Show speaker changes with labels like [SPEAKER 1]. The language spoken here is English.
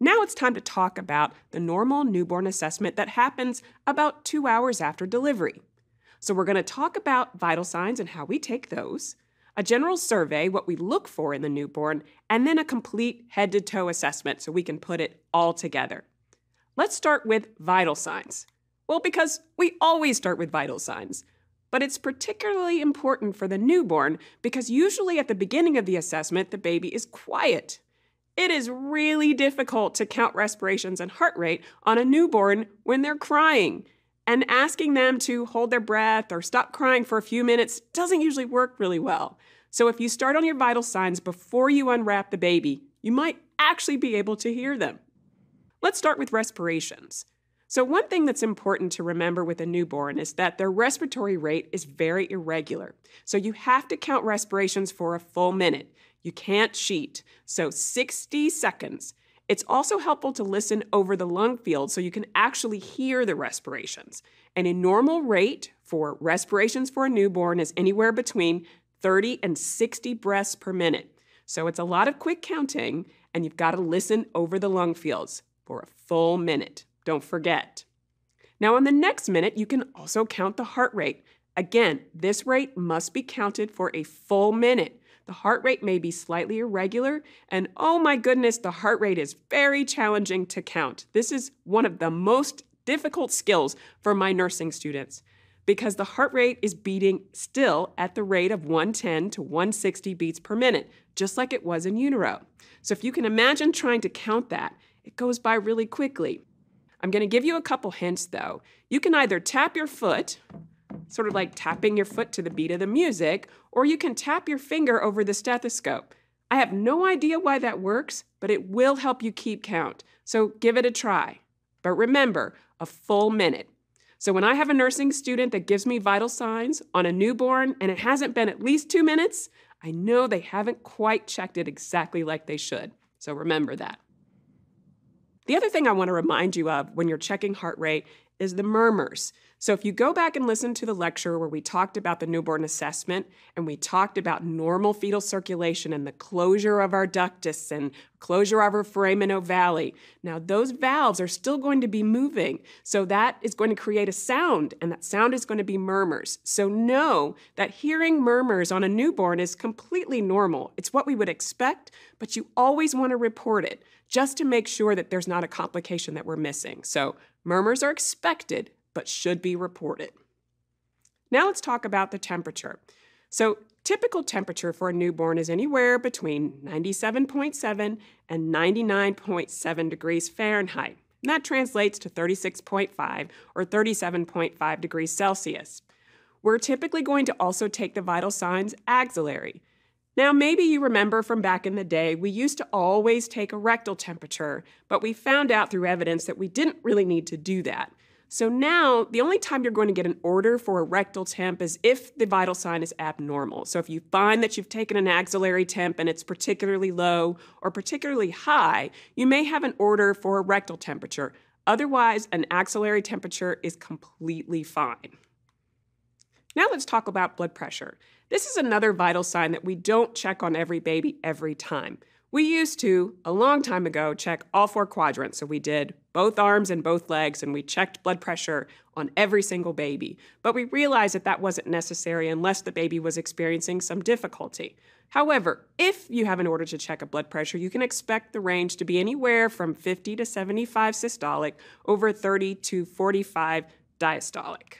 [SPEAKER 1] Now it's time to talk about the normal newborn assessment that happens about two hours after delivery. So, we're going to talk about vital signs and how we take those, a general survey, what we look for in the newborn, and then a complete head to toe assessment so we can put it all together. Let's start with vital signs. Well, because we always start with vital signs. But it's particularly important for the newborn because usually at the beginning of the assessment, the baby is quiet. It is really difficult to count respirations and heart rate on a newborn when they're crying. And asking them to hold their breath or stop crying for a few minutes doesn't usually work really well. So if you start on your vital signs before you unwrap the baby, you might actually be able to hear them. Let's start with respirations. So, one thing that's important to remember with a newborn is that their respiratory rate is very irregular. So, you have to count respirations for a full minute. You can't cheat. So, 60 seconds. It's also helpful to listen over the lung field so you can actually hear the respirations. And a normal rate for respirations for a newborn is anywhere between 30 and 60 breaths per minute. So it's a lot of quick counting, and you've got to listen over the lung fields for a full minute. Don't forget. Now, on the next minute, you can also count the heart rate. Again, this rate must be counted for a full minute. The heart rate may be slightly irregular, and oh my goodness, the heart rate is very challenging to count. This is one of the most difficult skills for my nursing students because the heart rate is beating still at the rate of 110 to 160 beats per minute, just like it was in utero. So if you can imagine trying to count that, it goes by really quickly. I'm going to give you a couple hints though. You can either tap your foot, sort of like tapping your foot to the beat of the music, or you can tap your finger over the stethoscope. I have no idea why that works, but it will help you keep count. So give it a try. But remember, a full minute. So when I have a nursing student that gives me vital signs on a newborn and it hasn't been at least two minutes, I know they haven't quite checked it exactly like they should. So remember that. The other thing I want to remind you of when you're checking heart rate is the murmurs. So if you go back and listen to the lecture where we talked about the newborn assessment and we talked about normal fetal circulation and the closure of our ductus and closure of our foramen ovale, now those valves are still going to be moving. So that is going to create a sound and that sound is going to be murmurs. So know that hearing murmurs on a newborn is completely normal. It's what we would expect, but you always want to report it just to make sure that there's not a complication that we're missing. So murmurs are expected, but should be reported. Now let's talk about the temperature. So typical temperature for a newborn is anywhere between 97.7 and 99.7 degrees Fahrenheit. And that translates to 36.5 or 37.5 degrees Celsius. We're typically going to also take the vital signs axillary. Now, maybe you remember from back in the day, we used to always take a rectal temperature, but we found out through evidence that we didn't really need to do that. So now, the only time you're going to get an order for a rectal temp is if the vital sign is abnormal. So if you find that you've taken an axillary temp and it's particularly low or particularly high, you may have an order for a rectal temperature. Otherwise, an axillary temperature is completely fine. Now let's talk about blood pressure. This is another vital sign that we don't check on every baby every time. We used to, a long time ago, check all four quadrants. So we did both arms and both legs, and we checked blood pressure on every single baby. But we realized that that wasn't necessary unless the baby was experiencing some difficulty. However, if you have an order to check a blood pressure, you can expect the range to be anywhere from 50 to 75 systolic over 30 to 45 diastolic.